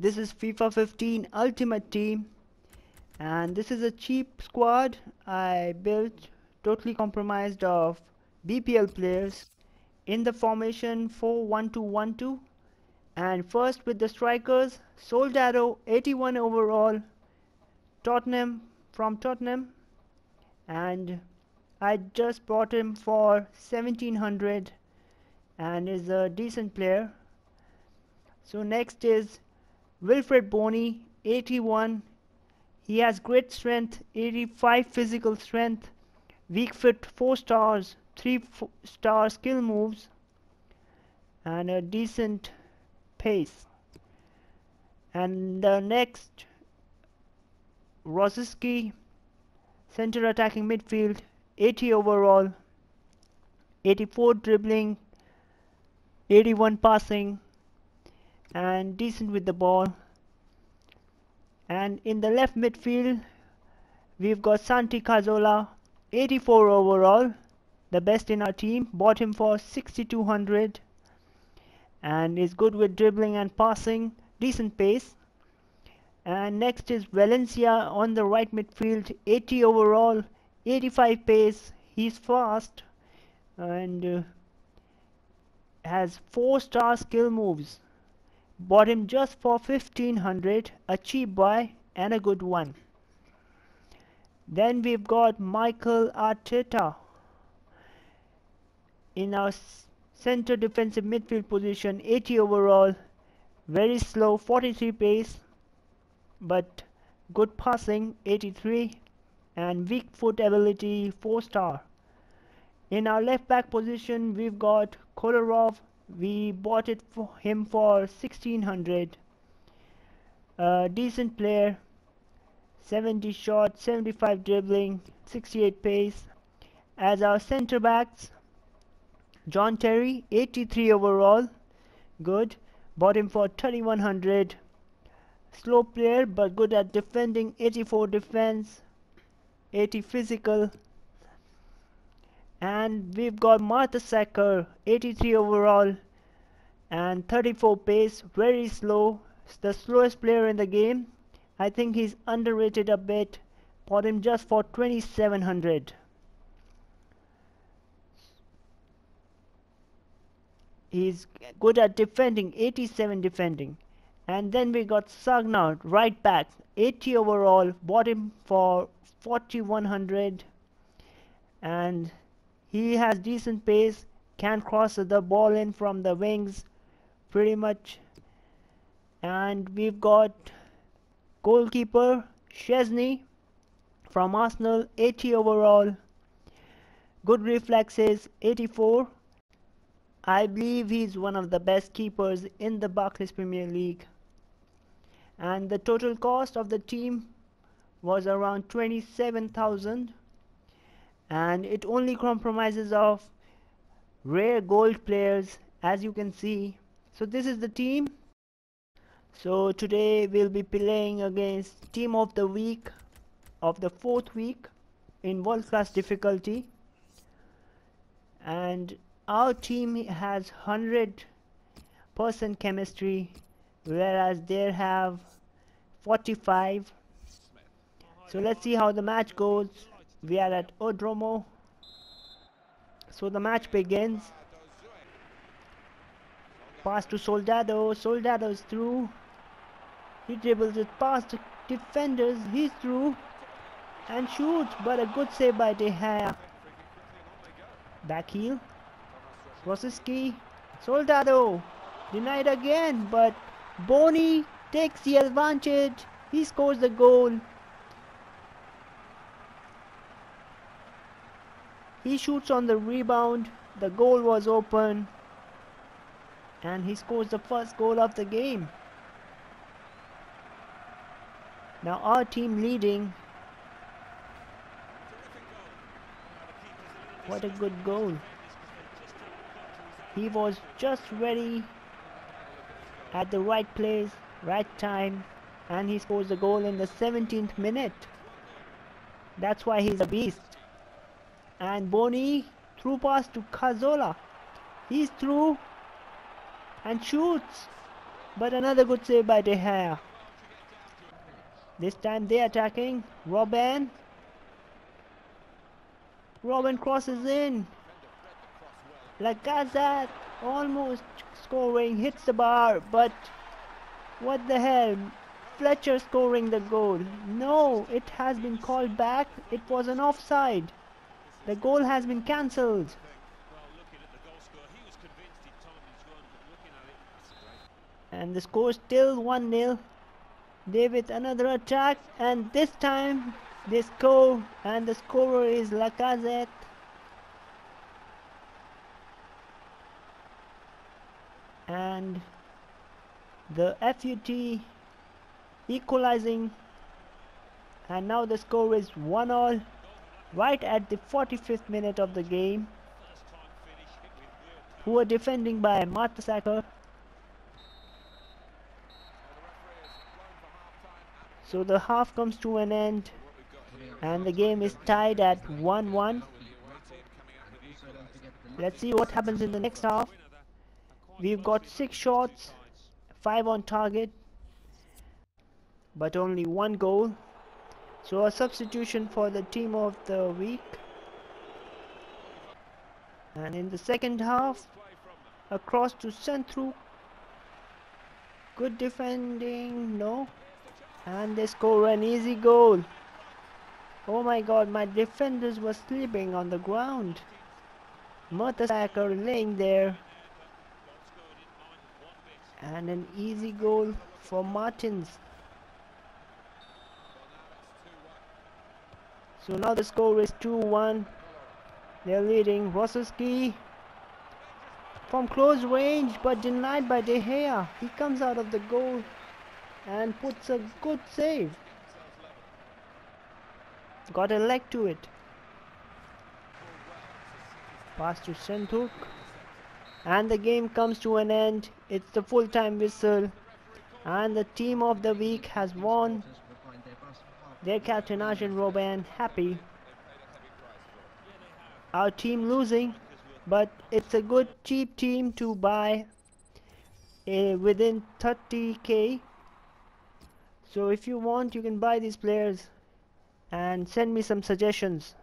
This is FIFA 15 Ultimate Team. And this is a cheap squad I built totally compromised of BPL players in the formation 4-1-2-1-2 and first with the strikers Soldado 81 overall Tottenham from Tottenham. And I just bought him for 1700 and is a decent player. So next is Wilfried Bony 81 he has great strength 85 physical strength. Weak foot 4 stars 3 star skill moves and a decent pace. And the next Rosicky center attacking midfield 80 overall 84 dribbling 81 passing and decent with the ball. And in the left midfield we've got Santi Cazorla 84 overall the best in our team bought him for 6200 and is good with dribbling and passing decent pace. And next is Valencia on the right midfield 80 overall 85 pace. He's fast and uh, has 4 star skill moves bought him just for 1500 a cheap buy and a good one. Then we've got Michael Arteta in our center defensive midfield position 80 overall very slow 43 pace but good passing 83 and weak foot ability 4 star. In our left back position we've got Kolarov we bought it for him for 1600 a decent player. 70 shot 75 dribbling 68 pace. As our center backs John Terry 83 overall. Good. Bought him for 3100 slow player but good at defending. 84 defense. 80 physical and we've got Mertesacker 83 overall and 34 pace very slow. The slowest player in the game. I think he's underrated a bit. Bought him just for 2700 he's good at defending 87 defending. And then we got Sagna right back 80 overall. Bought him for 4100 and he has decent pace can cross the ball in from the wings pretty much. And we've got goalkeeper Szczesny from Arsenal 80 overall. Good reflexes 84 I believe he's one of the best keepers in the Barclays Premier League. And the total cost of the team was around 27,000 and it only compromises of rare gold players as you can see. So this is the team. So today we'll be playing against team of the week of the fourth week in world class difficulty. And our team has 100 percent chemistry whereas they have 45 so let's see how the match goes we are at Odromo. So the match begins. Pass to Soldado. Soldado is through. He dribbles it past the defenders. He's through and shoots but a good save by De Gea. Back heel. Soldado denied again but Bony takes the advantage. He scores the goal He shoots on the rebound. The goal was open. And he scores the first goal of the game. Now our team leading. What a good goal. He was just ready at the right place, right time, and he scores the goal in the 17th minute. That's why he's a beast and Bony through pass to Cazorla he's through and shoots But another good save by De Gea. This time they are attacking. Robben Robben crosses in. Lacazette almost scoring, hits the bar, but what the hell? Fletcher scoring the goal. No, it has been called back. It was an offside. The goal has been cancelled. And the score is still 1-0. David another attack and this time they score and the scorer is Lacazette. And the FUT equalizing and now the score is 1 all right at the 45th minute of the game. Who are defending by Mertesacker so the half comes to an end. And the game is tied at 1-1 let's see what happens in the next half. We've got six shots five on target but only one goal so a substitution for the team of the week. And in the second half across to Centru good defending no. And they score an easy goal. Oh my god my defenders were sleeping on the ground. Mertesacker laying there. And an easy goal for Martins so now the score is 2-1 they're leading Rosowski from close range but denied by De Gea. He comes out of the goal and puts a good save. Got a leg to it. Pass to Sentuk and the game comes to an end. It's the full-time whistle. And the team of the week has won their captain Arjen Robben happy. Our team losing but it's a good cheap team to buy uh, within 30k so if you want you can buy these players and send me some suggestions